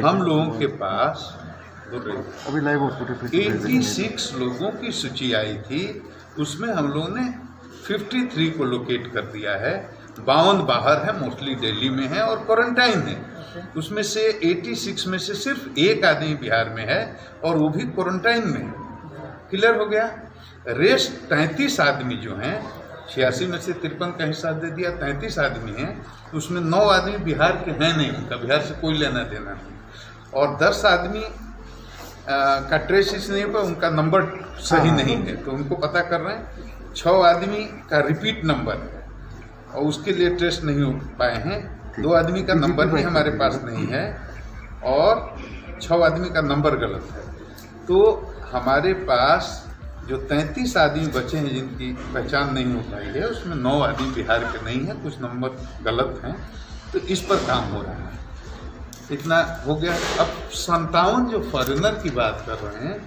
हम लोगों के पास अभी लाइव हॉस्पिटल फिर से भेज देंगे। 86 लोगों की सूची आई थी। उसमें हम लोगों ने 53 को लोकेट कर दिया है। बावन बाहर है मोस्टली दिल्ली में है और क्वारंटाइन है उसमें से 86 में से सिर्फ़ एक आदमी बिहार में है और वो भी क्वारंटाइन में है। क्लियर हो गया? रेस्ट तैंतीस आदमी जो हैं छियासी में से तिरपन का हिस्सा दे दिया तैंतीस आदमी हैं। उसमें नौ आदमी बिहार के हैं नहीं उनका बिहार से कोई लेना देना नहीं। और दस आदमी का ट्रेस इस नहीं पर उनका नंबर सही हाँ। नहीं है। तो उनको पता कर रहे हैं छः आदमी का रिपीट नंबर है और उसके लिए टेस्ट नहीं हो पाए हैं। दो आदमी का नंबर भी हमारे पास नहीं है और छः आदमी का नंबर गलत है। तो हमारे पास जो तैंतीस आदमी बचे हैं जिनकी पहचान नहीं हो पाई है उसमें नौ आदमी बिहार के नहीं है कुछ नंबर गलत हैं। तो इस पर काम हो रहा है। इतना हो गया। अब संतावन जो फॉरेनर की बात कर रहे हैं,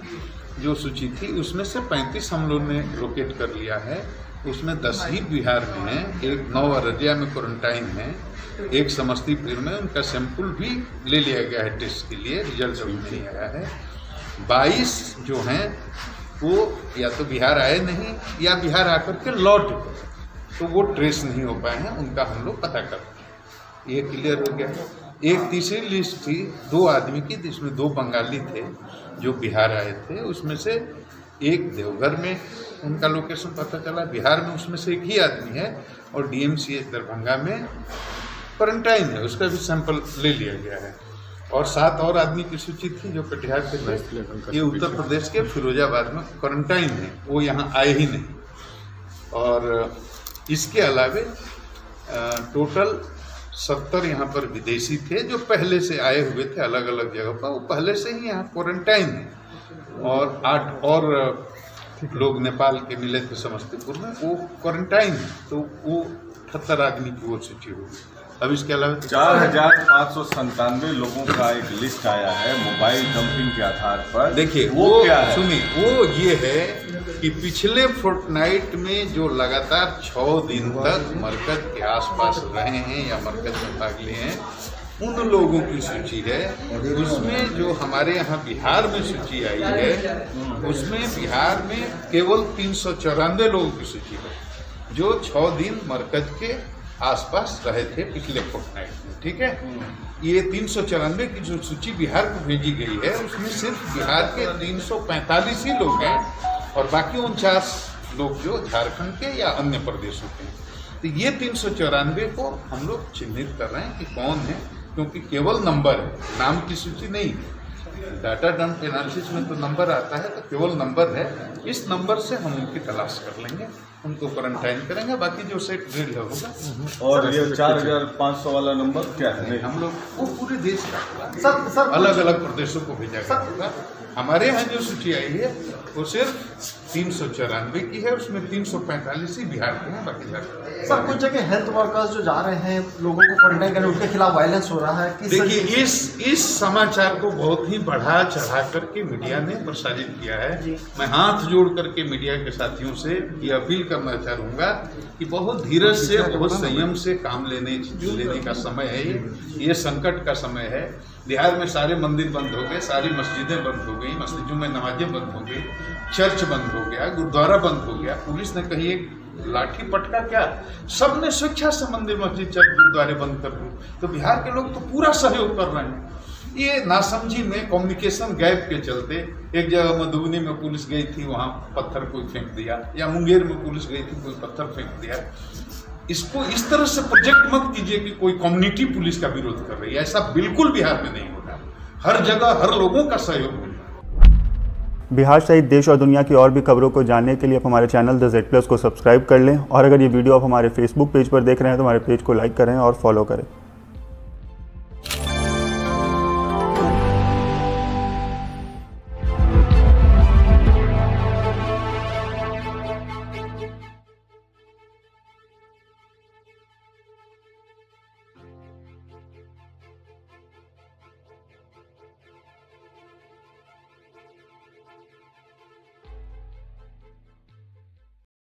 जो सूची थी, उसमें से पैंतीस हम लोग ने लोकेट कर लिया है। उसमें दस ही बिहार में हैं, एक नौ अररिया में क्वारंटाइन है, एक समस्तीपुर में, उनका सैंपल भी ले लिया गया है टेस्ट के लिए रिज़ल्ट अभी नहीं आया है। बाईस जो हैं, वो या तो बिहार आए नहीं, या बिहार आकर के लौट गए। तो वो ट्रेस नहीं हो पाए हैं, उनका हम लोग पता कर ये क्लियर हो गया। एक तीसरी लिस्ट थी दो आदमी की जिसमें दो बंगाली थे जो बिहार आए थे उसमें से एक देवघर में उनका लोकेशन पता चला। बिहार में उसमें से एक ही आदमी है और डीएमसीएच दरभंगा में क्वारंटाइन है उसका भी सैंपल ले लिया गया है। और सात और आदमी की सूची थी जो कटिहार के थे ये उत्तर प्रदेश के फिरोजाबाद में क्वारंटाइन है वो यहाँ आए ही नहीं। और इसके अलावे टोटल सत्तर यहाँ पर विदेशी थे जो पहले से आए हुए थे अलग अलग जगह पर वो पहले से ही यहाँ क्वारंटाइन है। और आठ और लोग नेपाल के मिले थे समस्तीपुर में वो क्वारंटाइन है तो वो अठहत्तर आदमी की वो सूची होगी अब इसके अलावा चार हज़ार पाँच सौ संतानवे लोगों का एक लिस्ट आया है मोबाइल डंपिंग के आधार पर। देखिए वो क्या है? सुनिए वो ये है कि पिछले फोर्टनाइट में जो लगातार छः दिन तक मरकज के आसपास रहे हैं या मरकज में भाग लिए हैं, उन लोगों की सूची है। उसमें जो हमारे यहाँ बिहार में सूची आई है, उसमें बिहार में केवल तीन सौ चौरानवे लोगों की सूची है, जो छः दिन मरकज के आसपास रहे थे पिछले फोर्टनाइट में, ठीक है? ये तीन सौ चौरानवे की जो सूची बिहार को भेजी गई है, उसमें सिर्फ़ बिहार के तीन सौ पैंतालीस ही लोग हैं और बाकी उनचास लोग जो झारखंड के या अन्य प्रदेशों के हैं। तो ये तीन सौ चौरानवे को हम लोग चिन्हित कर रहे हैं कि कौन है क्योंकि केवल नंबर है नाम की सूची नहीं है। डाटा डंप एनालिसिस में तो नंबर आता है तो केवल नंबर है। इस नंबर से हम उनकी तलाश कर लेंगे उनको क्वारंटाइन करेंगे बाकी जो सेट ड्रिल होगा। और ये चार हज़ार पाँच सौ वाला नंबर क्या है? नहीं हम लोग वो पूरे देश का सर सर अलग अलग प्रदेशों को भेजा गया। होगा हमारे यहाँ जो सूची आई है वो सिर्फ़ तीन सौ चौरानवे की है उसमें तीन सौ पैंतालीस ही बिहार के हैं बाकी सर कुछ जगह हेल्थ वर्कर्स जो जा रहे हैं लोगों को क्वारंटाइन करने उनके खिलाफ वायलेंस हो रहा है देखिए इस इस समाचार को बहुत ही बढ़ा चढ़ा करके मीडिया ने प्रसारित किया है मैं हाथ जोड़ करके मीडिया के साथियों से ये अपील करना चाहूँगा कि बहुत धीरज से बहुत संयम से काम लेने लेने का समय है ये संकट का समय है बिहार में सारे मंदिर बंद हो गए, सारी मस्जिदें बंद हो गई, मस्जिदों में नमाजें बंद हो गई, चर्च बंद हो गया, गुरुद्वारा बंद हो गया, पुलिस ने कहीं एक लाठी पटका क्या? सबने स्वेच्छा से मंदिर, मस्जिद, चर्च, गुरुद्वारे बंद कर दिए। तो बिहार के लोग तो पूरा सहयोग कर रहे हैं। ये नासमझी में कम्युनिकेशन गैप के चलते एक जगह मधुबनी में पुलिस गई थी, वहाँ पत्थर कोई फेंक दिया, या मुंगेर में पुलिस गई थी, कोई पत्थर फेंक दिया। इसको इस तरह से प्रोजेक्ट मत कीजिए कि कोई कम्युनिटी पुलिस का विरोध कर रही है। ऐसा बिल्कुल बिहार में नहीं होता। हर जगह हर लोगों का सहयोग बिहार सहित देश और दुनिया की और भी खबरों को जानने के लिए आप हमारे चैनल द जेड प्लस को सब्सक्राइब कर लें। और अगर ये वीडियो आप हमारे फेसबुक पेज पर देख रहे हैं तो हमारे पेज को लाइक करें और फॉलो करें।